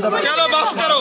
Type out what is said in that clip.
चलो बस करो।